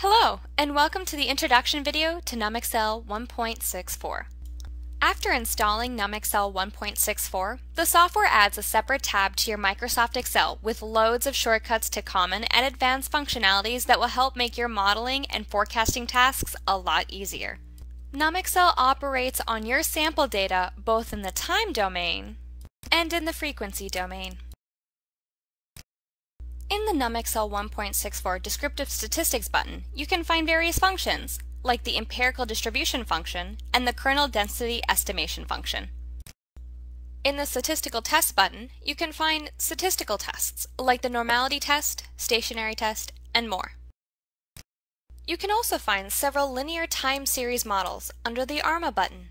Hello, and welcome to the introduction video to NumXL 1.64. After installing NumXL 1.64, the software adds a separate tab to your Microsoft Excel with loads of shortcuts to common and advanced functionalities that will help make your modeling and forecasting tasks a lot easier. NumXL operates on your sample data both in the time domain and in the frequency domain. In the NumXL 1.64 Descriptive Statistics button, you can find various functions, like the empirical distribution function and the kernel density estimation function. In the Statistical Test button, you can find statistical tests, like the normality test, stationary test, and more. You can also find several linear time series models under the ARMA button.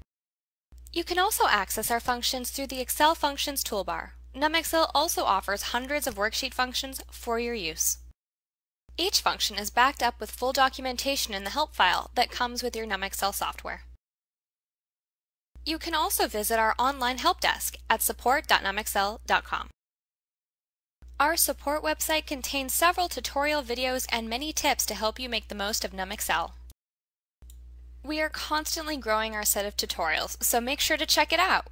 You can also access our functions through the Excel Functions toolbar, NumXL also offers hundreds of worksheet functions for your use. Each function is backed up with full documentation in the help file that comes with your NumXL software. You can also visit our online help desk at support.numxl.com. Our support website contains several tutorial videos and many tips to help you make the most of NumXL. We are constantly growing our set of tutorials, so make sure to check it out.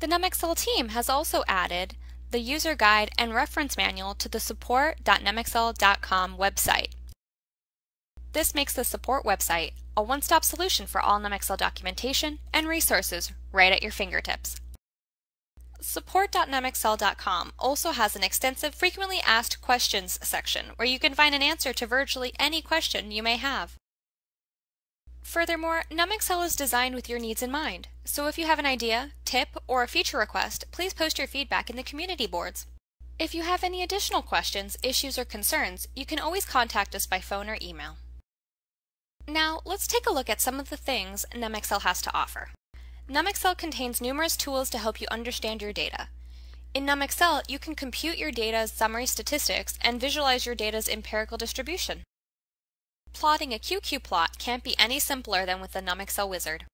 The NumXL team has also added the user guide and reference manual to the support.numxl.com website. This makes the support website a one-stop solution for all NumXL documentation and resources right at your fingertips. Support.numxl.com also has an extensive frequently asked questions section where you can find an answer to virtually any question you may have. Furthermore, NumXL is designed with your needs in mind, so if you have an idea, tip, or a feature request, please post your feedback in the community boards. If you have any additional questions, issues, or concerns, you can always contact us by phone or email. Now, let's take a look at some of the things NumXL has to offer. NumXL contains numerous tools to help you understand your data. In NumXL, you can compute your data's summary statistics and visualize your data's empirical distribution. Plotting a QQ plot can't be any simpler than with the NumXL wizard.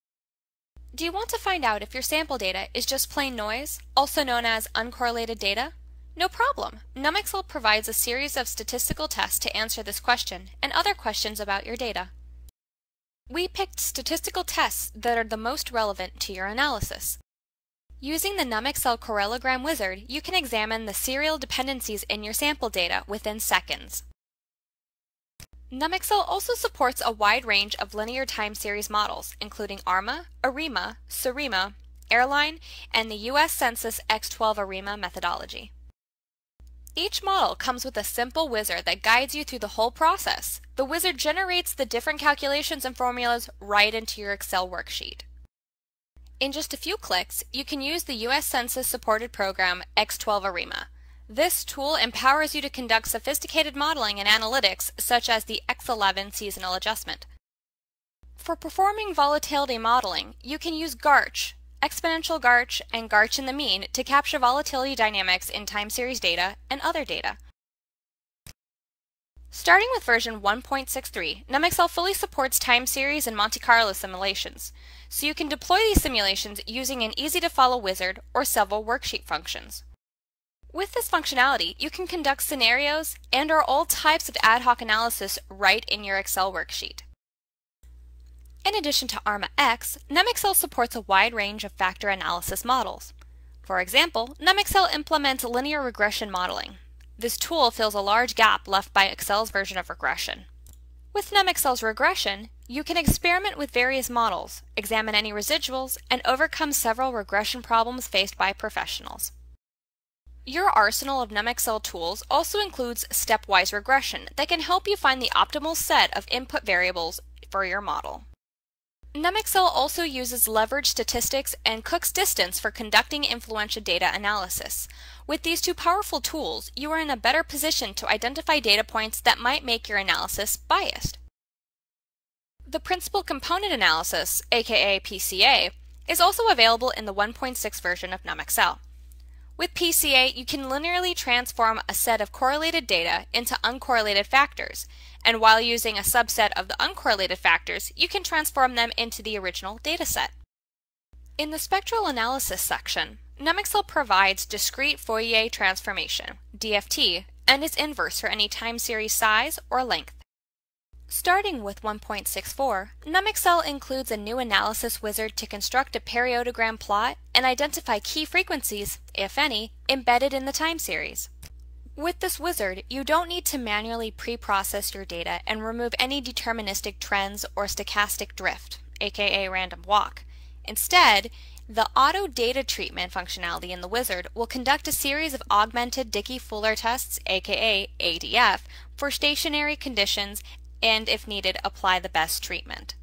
Do you want to find out if your sample data is just plain noise, also known as uncorrelated data? No problem. NumXL provides a series of statistical tests to answer this question and other questions about your data. We picked statistical tests that are the most relevant to your analysis. Using the NumXL Correlogram wizard, you can examine the serial dependencies in your sample data within seconds. NumXL also supports a wide range of linear time series models, including ARMA, ARIMA, SARIMA, Airline, and the U.S. Census X12 ARIMA methodology. Each model comes with a simple wizard that guides you through the whole process. The wizard generates the different calculations and formulas right into your Excel worksheet. In just a few clicks, you can use the U.S. Census supported program X12 ARIMA, this tool empowers you to conduct sophisticated modeling and analytics such as the X11 seasonal adjustment. For performing volatility modeling, you can use GARCH, exponential GARCH, and GARCH in the mean to capture volatility dynamics in time series data and other data. Starting with version 1.63, NumXL fully supports time series and Monte Carlo simulations, so you can deploy these simulations using an easy-to-follow wizard or several worksheet functions. With this functionality, you can conduct scenarios and or all types of ad hoc analysis right in your Excel worksheet. In addition to ARMA X, NumXL supports a wide range of factor analysis models. For example, NumXL implements linear regression modeling. This tool fills a large gap left by Excel's version of regression. With NumXL's regression, you can experiment with various models, examine any residuals, and overcome several regression problems faced by professionals. Your arsenal of NumXL tools also includes stepwise regression that can help you find the optimal set of input variables for your model. NumXL also uses leverage statistics and Cook's distance for conducting influential data analysis. With these two powerful tools, you are in a better position to identify data points that might make your analysis biased. The Principal Component Analysis, aka PCA, is also available in the 1.6 version of NumXL. With PCA, you can linearly transform a set of correlated data into uncorrelated factors, and while using a subset of the uncorrelated factors, you can transform them into the original dataset. In the spectral analysis section, NumXL provides discrete Fourier transformation, DFT, and its inverse for any time series size or length. Starting with 1.64, NumXL includes a new analysis wizard to construct a periodogram plot and identify key frequencies, if any, embedded in the time series. With this wizard, you don't need to manually pre-process your data and remove any deterministic trends or stochastic drift, aka random walk. Instead, the Auto Data Treatment functionality in the wizard will conduct a series of augmented Dickey-Fuller tests, aka ADF, for stationary conditions and, if needed, apply the best treatment.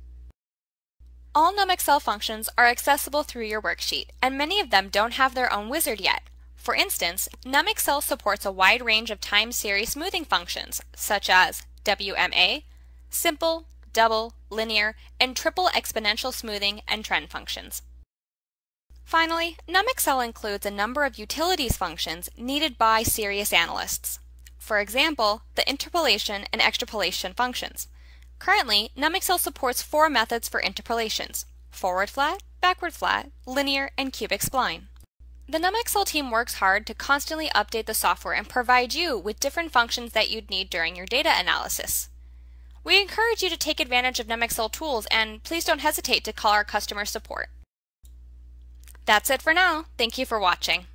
All NumXL functions are accessible through your worksheet, and many of them don't have their own wizard yet. For instance, NumXL supports a wide range of time series smoothing functions, such as WMA, simple, double, linear, and triple exponential smoothing and trend functions. Finally, NumXL includes a number of utilities functions needed by serious analysts. For example, the interpolation and extrapolation functions. Currently, NumXL supports four methods for interpolations, forward flat, backward flat, linear, and cubic spline. The NumXL team works hard to constantly update the software and provide you with different functions that you'd need during your data analysis. We encourage you to take advantage of NumXL tools and please don't hesitate to call our customer support. That's it for now. Thank you for watching.